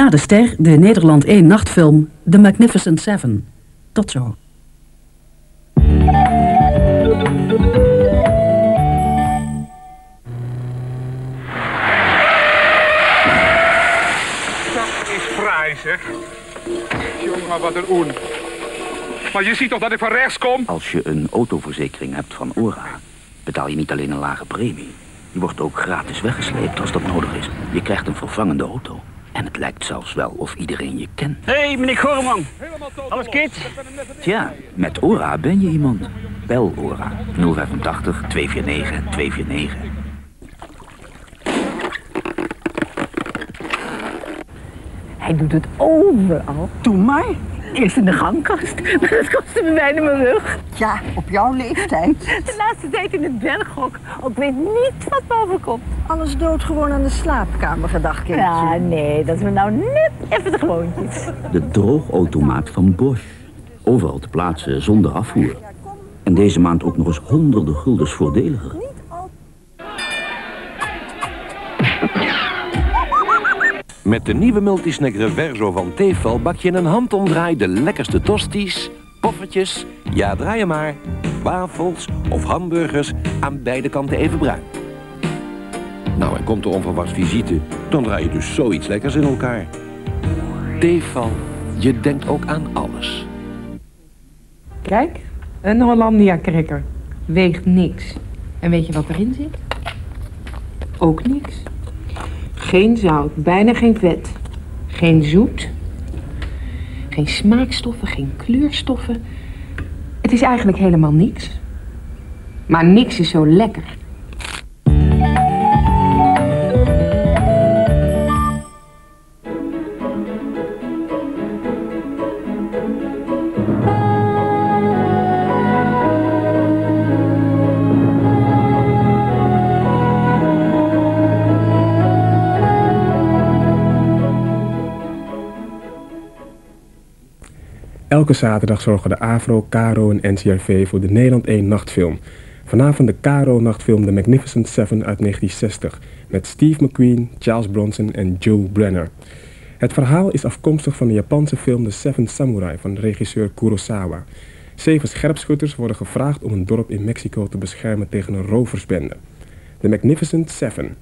Na de ster, de Nederland 1 nachtfilm The Magnificent Seven. Tot zo. Dat is fraai, zeg. Jongen, wat een oen. Maar je ziet toch dat ik van rechts kom? Als je een autoverzekering hebt van ORA, betaal je niet alleen een lage premie. Je wordt ook gratis weggesleept als dat nodig is. Je krijgt een vervangende auto. En het lijkt zelfs wel of iedereen je kent. Hé, hey, meneer Gorman. Alles kit? Tja, met ORA ben je iemand. Bel ORA 085 249 249. Hij doet het overal. Doe maar. Eerst in de gangkast, maar dat kostte me bijna mijn rug. Ja, op jouw leeftijd. De laatste tijd in het berghok. Ook weet niet wat me overkomt. Alles doodgewoon aan de slaapkamer gedacht, kindje. Ja, nee, dat is me nou net even de gewoontjes. De droogautomaat van Bosch. Overal te plaatsen zonder afvoer. En deze maand ook nog eens honderden guldens voordeliger. Met de nieuwe multisnack Reverso van Tefal bak je in een handomdraai de lekkerste tosties, poffertjes, ja draai je maar, wafels of hamburgers aan beide kanten even bruin. Nou, en komt er onverwachts visite, dan draai je dus zoiets lekkers in elkaar. Tefal, je denkt ook aan alles. Kijk, een Hollandia cracker. Weegt niks. En weet je wat erin zit? Ook niks. Geen zout, bijna geen vet. Geen zoet. Geen smaakstoffen, geen kleurstoffen. Het is eigenlijk helemaal niks. Maar niks is zo lekker. Elke zaterdag zorgen de AVRO, KRO en NCRV voor de Nederland 1 nachtfilm. Vanavond de KRO-nachtfilm The Magnificent Seven uit 1960 met Steve McQueen, Charles Bronson en Joe Brenner. Het verhaal is afkomstig van de Japanse film The Seven Samurai van regisseur Kurosawa. Zeven scherpschutters worden gevraagd om een dorp in Mexico te beschermen tegen een roversbende. The Magnificent Seven